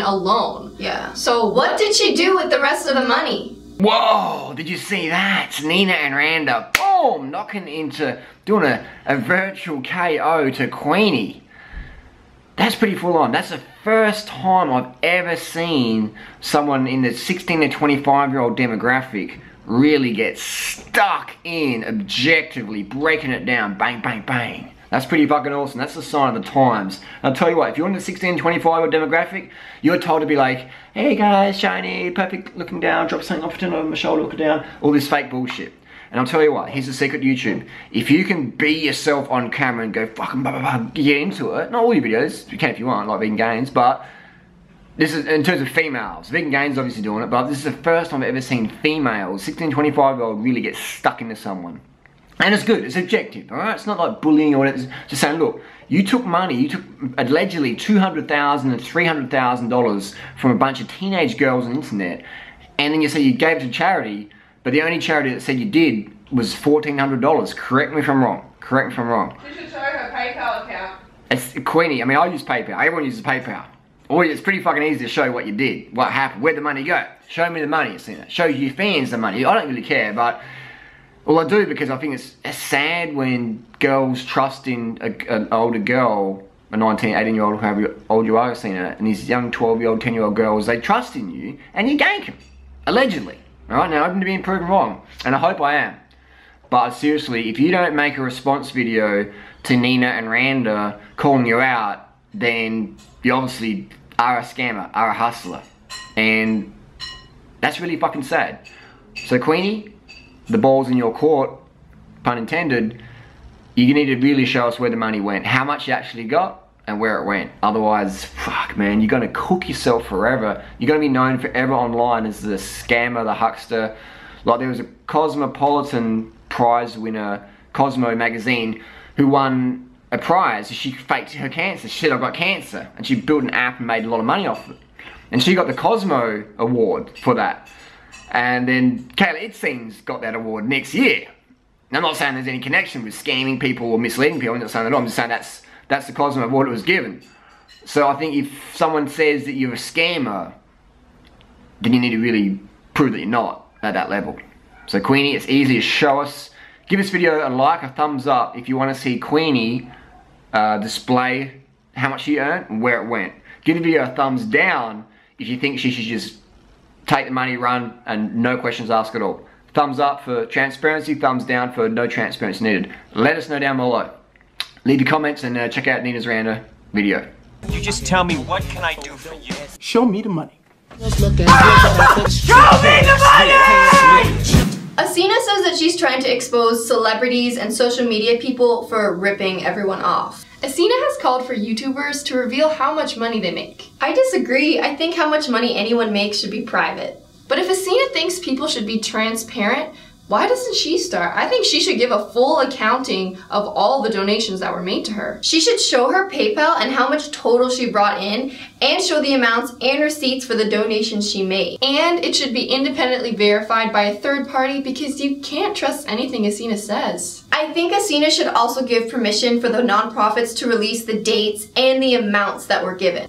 alone. Yeah. So what did she do with the rest of the money? Whoa, did you see that? Nina and Randa, boom, knocking into, doing a, a virtual KO to Queenie. That's pretty full on. That's the first time I've ever seen someone in the 16 to 25 year old demographic really get stuck in objectively breaking it down, bang, bang, bang. That's pretty fucking awesome. That's the sign of the times. I'll tell you what, if you're in the 16 25 year demographic, you're told to be like, hey guys, shiny, perfect looking down, drop something off, turn over my shoulder, look down, all this fake bullshit. And I'll tell you what, here's the secret YouTube. If you can be yourself on camera and go fucking blah, blah, blah, get into it, not all your videos, you can if you want, like Vegan Gains, but this is in terms of females. Vegan Gains obviously doing it, but this is the first time I've ever seen females, 16, 25 year old, really get stuck into someone. And it's good, it's objective, alright? It's not like bullying or whatever. It's just saying, look, you took money, you took allegedly $200,000 and $300,000 from a bunch of teenage girls on the internet, and then you say you gave it to charity, but the only charity that said you did was $1,400. Correct me if I'm wrong. Correct me if I'm wrong. You should show her PayPal account. It's Queenie, I mean, I use PayPal. Everyone uses PayPal. Or it's pretty fucking easy to show what you did, what happened, where'd the money go. Show me the money, it's in it. Show your fans the money. I don't really care, but well, I do because I think it's, it's sad when girls trust in a, an older girl, a 19, 18 year old, however old you are, I've seen it, and these young 12 year old, 10 year old girls, they trust in you and you gank them. Allegedly. Alright, now I'm to being proven wrong, and I hope I am. But seriously, if you don't make a response video to Nina and Randa calling you out, then you obviously are a scammer, are a hustler. And that's really fucking sad. So Queenie, the ball's in your court, pun intended, you need to really show us where the money went, how much you actually got, and where it went. Otherwise, fuck man, you're gonna cook yourself forever. You're gonna be known forever online as the scammer, the huckster. Like there was a Cosmopolitan prize winner, Cosmo magazine, who won a prize. She faked her cancer. She said, I've got cancer. And she built an app and made a lot of money off it. And she got the Cosmo award for that. And then Kayla Itsines got that award next year. Now, I'm not saying there's any connection with scamming people or misleading people. I'm not saying that. I'm just saying that's that's the Cosmo award it was given. So I think if someone says that you're a scammer, then you need to really prove that you're not at that level. So Queenie, it's easy to show us. Give this video a like, a thumbs up if you want to see Queenie uh, display how much she earned and where it went. Give the video a thumbs down if you think she should just take the money, run, and no questions asked at all. Thumbs up for transparency, thumbs down for no transparency needed. Let us know down below. Leave your comments and uh, check out Nina's Randa video. You just tell me what can I do for you? Show me the money. Says she's trying to expose celebrities and social media people for ripping everyone off. Essena has called for YouTubers to reveal how much money they make. I disagree. I think how much money anyone makes should be private. But if Essena thinks people should be transparent, why doesn't she start? I think she should give a full accounting of all the donations that were made to her. She should show her PayPal and how much total she brought in and show the amounts and receipts for the donations she made. And it should be independently verified by a third party because you can't trust anything Essena says. I think Essena should also give permission for the nonprofits to release the dates and the amounts that were given.